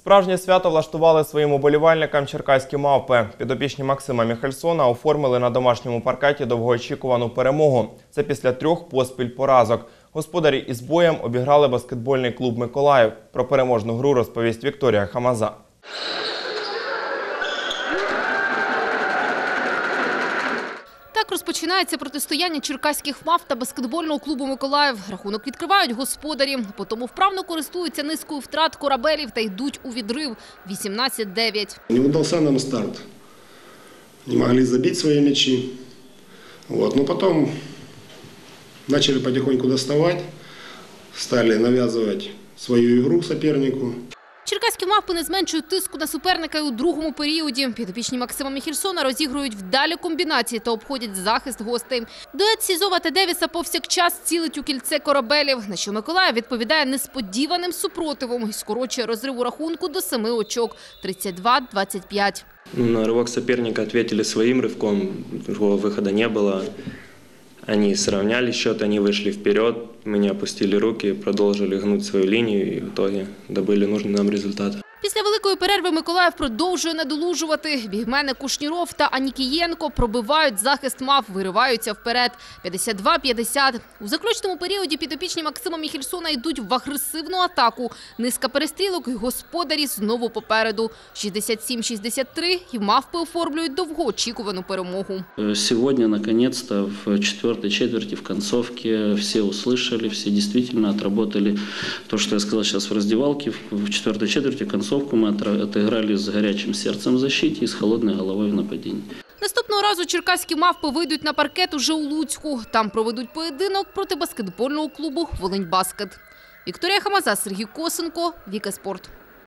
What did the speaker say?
Справжнє свято влаштували своїм уболівальникам черкаські мавпи. Підопічні Максима Міхельсона оформили на домашньому паркеті довгоочікувану перемогу. Це після трьох поспіль поразок. Господарі із боєм обіграли баскетбольний клуб Миколаїв. Про переможну гру розповість Вікторія Хамаза. Так розпочинається протистояння черкаських мав та баскетбольного клубу Миколаїв. Рахунок відкривають господарі. Потім вправно користуються низкою втрат корабелів та йдуть у відрив 18-9. Не удался нам старт. Не могли забить свои мячи. Вот. Но потом начали потихоньку доставать, стали навязывать свою игру сопернику. Черкаські мавпи не зменшують тиску на суперника і у другому періоді. Підопічні Максима Міхельсона розігрують вдалі комбінації та обходять захист гостей. Дует Сізова та Девіса повсякчас цілить у кільце корабелів, на що Миколаїв відповідає несподіваним супротивом і скорочує розрив у рахунку до семи очок – 32-25. Ну, На рывок соперника ответили своим рывком, другого выхода не было. Они сравняли счет, они вышли вперед, мы не опустили руки, продолжили гнуть свою линию и в итоге добыли нужный нам результат. Після великої перерви Миколаїв продовжує надолужувати. Бігмени Кушніров та Анікієнко пробивають захист мав, вириваються вперед. 52-50. У заключному періоді підопічні Максима Міхельсона йдуть в агресивну атаку. Низка перестрілок і господарі знову попереду. 67-63 і мавпи оформлюють довгоочікувану перемогу. Сегодня, наконец-то, в четвертой четверти, в концовке, все услышали, все действительно отработали то, что я сказал сейчас в раздевалке. В четвертой четверти концовку мы отыграли с горячим сердцем в защите и с холодной головой в нападении. Наступного разу черкаські мавпи вийдуть на паркет уже у Луцьку. Там проведуть поєдинок проти баскетбольного клубу «Волиньбаскет». Вікторія Хамаза, Сергій Косенко, Віка Спорт.